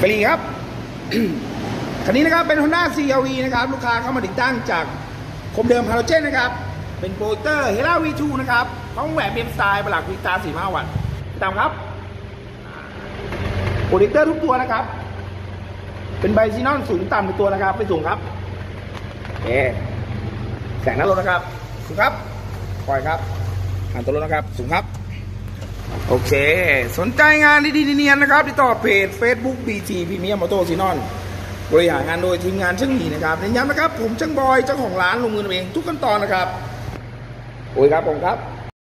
ฟรีครับ คันนี้นะครับเป็น Honda CRV นะครับ ลูกค้าเข้ามาติดตั้งจากคมเดิมฮาโลเจนนะครับ เป็นโปรเตอร์เฮล่า V2 นะครับพร้อมแหวนเบียมสไตล์ประหลักวิตา45วัตต์ตามครับโปรเตอร์ทุกตัวนะครับ เป็นไบซีนอนสูงต่ำในตัวนะครับ ไม่สูงครับโอแสงหน้ารถนะครับ สูงครับ ปล่อยครับหันตัวรถนะครับ สูงครับ โอเค สนใจงานดีๆเนียนนะครับ ติดต่อเพจ Facebook BT พรีเมียมมอโตซีนอนบริหารงานโดยทีมงานช่างหมีนะครับเน้นย้ำนะครับ ผมช่างบอยเจ้าของร้านลงมือเองทุกขั้นตอนนะครับ โอ้ยครับผมครับ